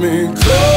me close.